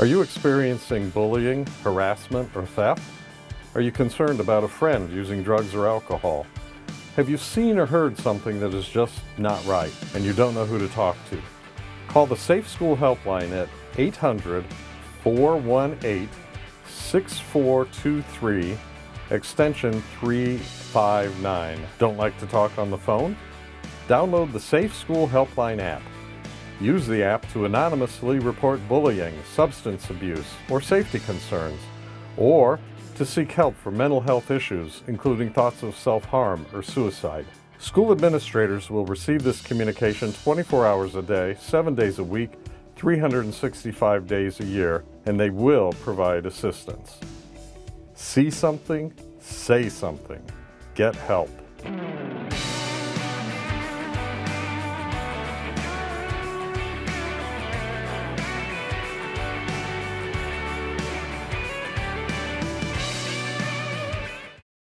Are you experiencing bullying, harassment, or theft? Are you concerned about a friend using drugs or alcohol? Have you seen or heard something that is just not right and you don't know who to talk to? Call the Safe School Helpline at 800 418 6423 extension 359. Don't like to talk on the phone? Download the Safe School Helpline app. Use the app to anonymously report bullying, substance abuse, or safety concerns, or to seek help for mental health issues, including thoughts of self-harm or suicide. School administrators will receive this communication 24 hours a day, 7 days a week, 365 days a year, and they will provide assistance. See something? Say something. Get help.